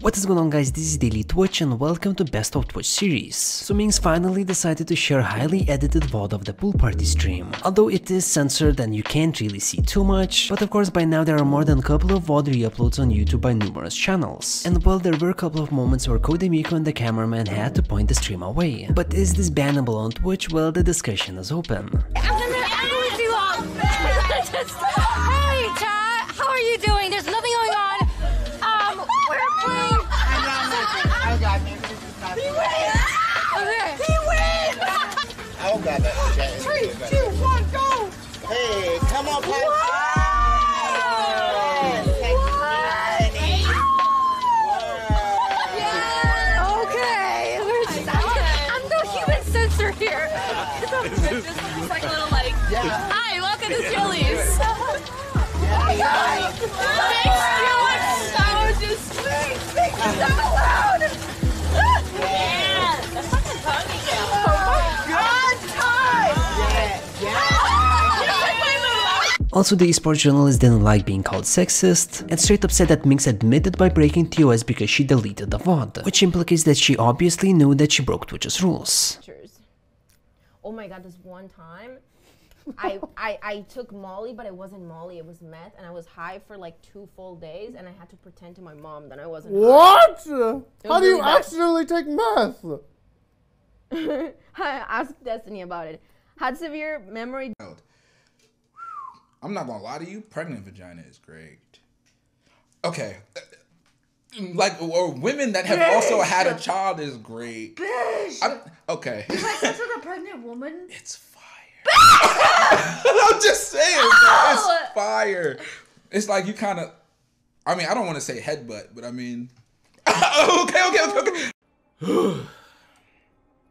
What is going on guys, this is Daily Twitch and welcome to Best of Twitch series. So Minx finally decided to share highly edited VOD of the pool party stream. Although it is censored and you can't really see too much, but of course by now there are more than a couple of VOD re-uploads on YouTube by numerous channels. And while there were a couple of moments where Codemiko and the cameraman had to point the stream away. But is this bannable on Twitch? Well, the discussion is open. I'm gonna end with you all. Hey, chat. How are you doing? There's nothing I'll grab it. Three, two, one, go. Hey, come on, Pat. Okay. We're- I'm the human censor here. It's like a little like. Hi, welcome to Chili's. Thanks, you are so just so loud. Also, the esports journalist didn't like being called sexist and straight up said that Minx admitted by breaking TOS because she deleted the VOD, which implicates that she obviously knew that she broke Twitch's rules. Oh my god, this one time I, I I took Molly, but it wasn't Molly, it was meth, and I was high for like two full days, and I had to pretend to my mom that I wasn't. high. What? How was do you bad. accidentally take meth? Ask Destiny about it. Had severe memory. I'm not gonna lie to you, pregnant vagina is great. Okay. Like or women that have also had a child is great. I'm- okay. Sex with a pregnant woman? It's fire. I'm just saying, bro, it's fire. It's like you kind of. I mean, I don't want to say headbutt, but I mean. okay, okay, okay, okay.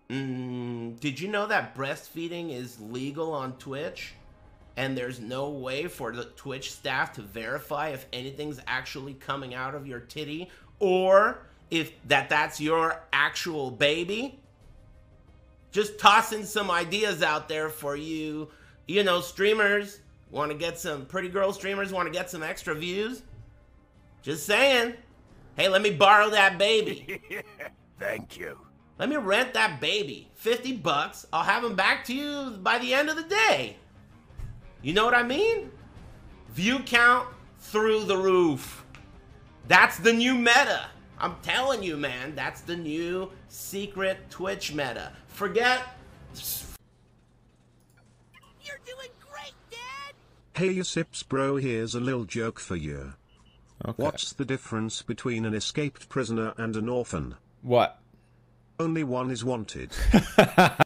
Mm, did you know that breastfeeding is legal on Twitch? And there's no way for the Twitch staff to verify if anything's actually coming out of your titty or if that that's your actual baby? Just tossing some ideas out there for you, you know, streamers want to get some pretty girl streamers want to get some extra views. Just saying. Hey, let me borrow that baby. Thank you. Let me rent that baby. 50 bucks. I'll have him back to you by the end of the day. You know what I mean? View count through the roof. That's the new meta. I'm telling you, man. That's the new secret Twitch meta. Forget. You're doing great, Dad. Hey you sips bro here's a little joke for you. Okay. What's the difference between an escaped prisoner and an orphan? What? Only one is wanted.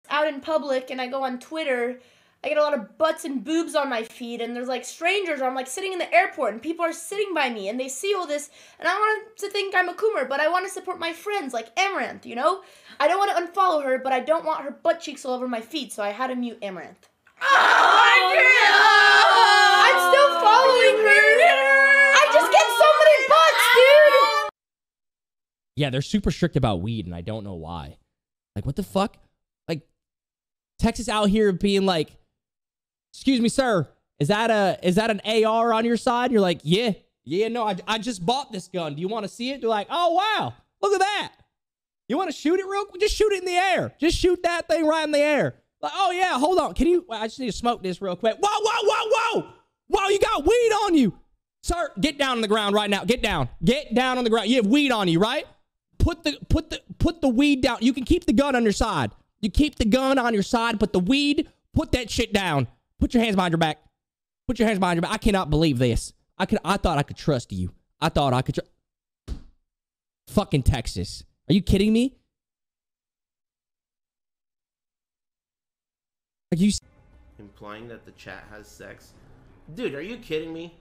Out in public and I go on Twitter, I get a lot of butts and boobs on my feed and there's like strangers or I'm like sitting in the airport and people are sitting by me and they see all this and I want to think I'm a coomer, but I want to support my friends like Amouranth, you know? I don't want to unfollow her, but I don't want her butt cheeks all over my feed, so I had to mute Amouranth. Oh, I'm still following her. I just get so oh, many butts, dude. Yeah, they're super strict about weed, and I don't know why. Like, what the fuck? Like, Texas out here being like, "Excuse me, sir, is that a is that an AR on your side?" You're like, "Yeah, yeah, no, I, I just bought this gun. Do you want to see it?" They're like, "Oh wow, look at that. You want to shoot it real quick? Just shoot it in the air. Just shoot that thing right in the air." Like, "Oh yeah, hold on. Can you? I just need to smoke this real quick. Whoa, whoa, whoa, whoa, whoa! You got weed on you, sir. Get down on the ground right now. Get down. Get down on the ground. You have weed on you, right?" put the put the put the weed down. You can keep the gun on your side. You keep the gun on your side, but the weed, put that shit down. Put your hands behind your back. Put your hands behind your back. I cannot believe this. I could I thought I could trust you. I thought I could tr- Fucking Texas. Are you kidding me? Are you implying that the chat has sex. Dude, are you kidding me?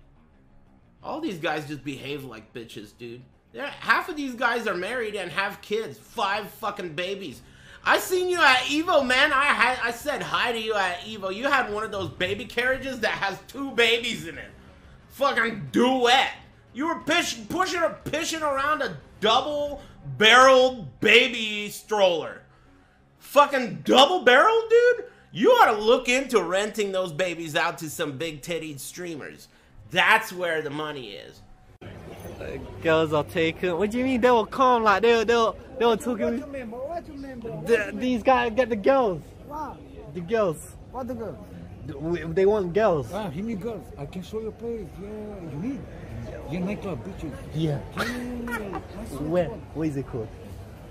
All these guys just behave like bitches, dude. They're, half of these guys are married and have kids, five fucking babies. I seen you at Evo, man. I had I said hi to you at Evo. You had one of those baby carriages that has two babies in it. Fucking duet. You were push, pushing or pushing around a double barreled baby stroller. Fucking double barrel, dude? You ought to look into renting those babies out to some big tittied streamers. That's where the money is. Girls are taken. What do you mean they will come? Like they were, they were, they were talking. The, these guys get the girls. The girls. What the girls? They- They want girls. Ah, you need girls. I can show you a place. Yeah, you need. Your nightclub, bitches. Yeah. Yeah, Where? Where is it called?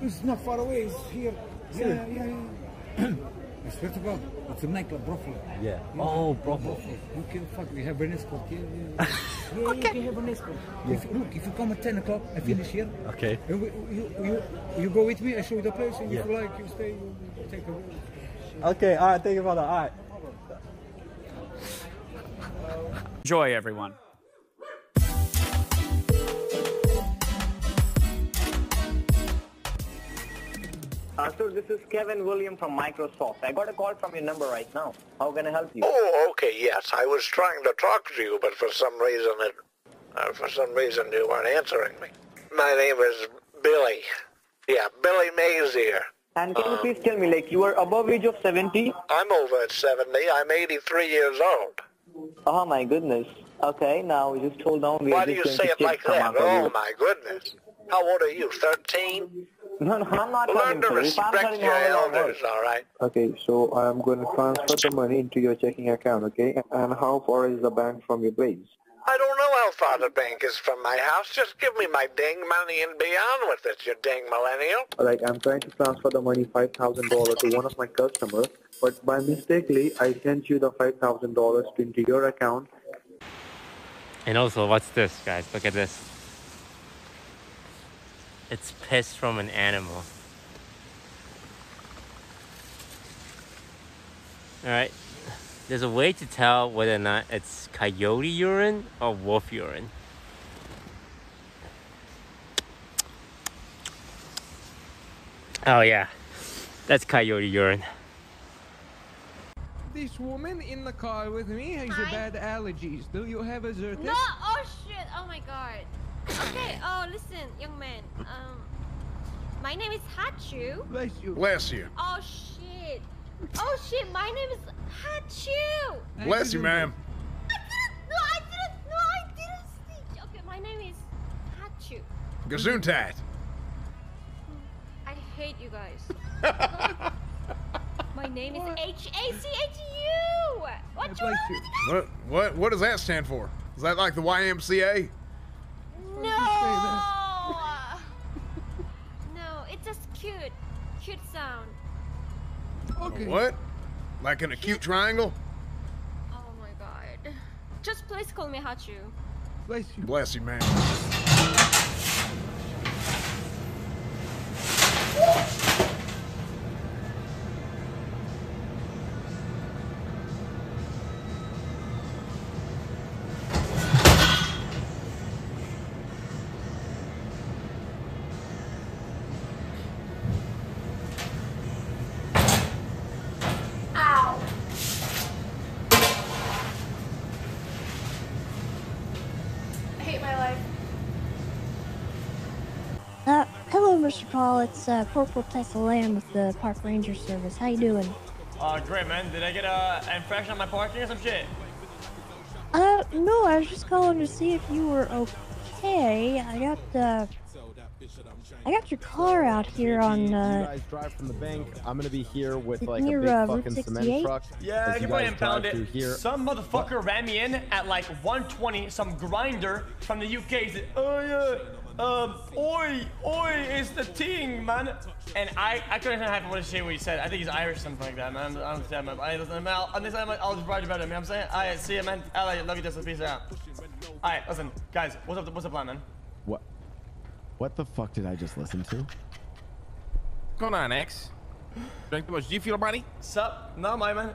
It's not far away. It's here. Yeah, yeah, yeah. I swear to God, it's a nightclub, brothel. Yeah. Oh, brothel. You can fuck. We have an escort. Yeah, yeah. yeah. yeah you can have an escort. If, look, if you come at 10 o'clock, I finish here. Okay. And we, you, you, you go with me, I show you the place, and if you like, you stay, you take a Okay. All right. Thank you, brother. All right. Enjoy, everyone. Uh, so this is Kevin William from Microsoft. I got a call from your number right now. How can I help you? Oh, okay, yes. I was trying to talk to you, but for some reason it, uh, for some reason you weren't answering me. My name is Billy. Yeah, Billy Mazier. And can you please tell me, like, you are above age of 70? I'm over at 70. I'm 83 years old. Oh my goodness. Okay, now just hold on. We Why do you say it like that? Oh, my goodness. How old are you, 13? No, no, I'm not Learn talking to to I'm respect your how elders, all right? Okay, so I'm going to transfer the money into your checking account, okay? And how far is the bank from your place? I don't know how far the bank is from my house. Just give me my dang money and be on with it, you dang millennial. Like, I'm trying to transfer the money, $5,000 to one of my customers, but by mistakenly, I sent you the $5,000 into your account. And also, what's this, guys? Look at this. It's piss from an animal. Alright. There's a way to tell whether or not it's coyote urine or wolf urine. Oh, yeah. That's coyote urine. This woman in the car with me has a bad allergies. Do you have a Zyrtec? No! Oh shit! Oh my god. Okay, oh listen, young man. Um, my name is Hachu. Bless you. Bless you. Oh shit. Oh shit, my name is Hachu. Bless you, ma'am. I didn't, no, I didn't, no, I didn't speak. Okay, my name is Hachu. Gesundheit. I hate you guys. my name is H A C H U. What's wrong with you? What, what, what does that stand for? Is that like the YMCA? No. no, it's just cute, cute sound. Okay. What? Like an acute triangle? Oh my god. Just please call me Hachu. Bless you. Bless you, man. Uh, hello, Mr. Paul. It's uh, Corporal Tessa Lamb with the Park Ranger Service. How you doing? Uh, great, man. Did I get a infraction on my parking or some shit? Uh, no, I was just calling to see if you were okay. I got uh, I got your car out here on you uh, guys drive from the bank. I'm gonna be here with It's like a near, big uh, Route fucking 68? cement truck. Yeah, I you can probably guys impound it. through here. Some motherfucker ran me in at like 120. Some grinder from the UK said, "Oh yeah, um, oi, oi, is the thing, man." And I, I couldn't have what to say what he said. I think he's Irish, something like that, man. I don't understand, man. I, listen, I'll, on this, I'll, I'll just write about it. You know what I'm saying? Alright, see you, man. I love you, just peace out. Alright, listen, guys, what's up? What's the plan, man? What? What the fuck did I just listen to? What's going on, X? Drink too much Do G Fuel, buddy? Sup? No, my man.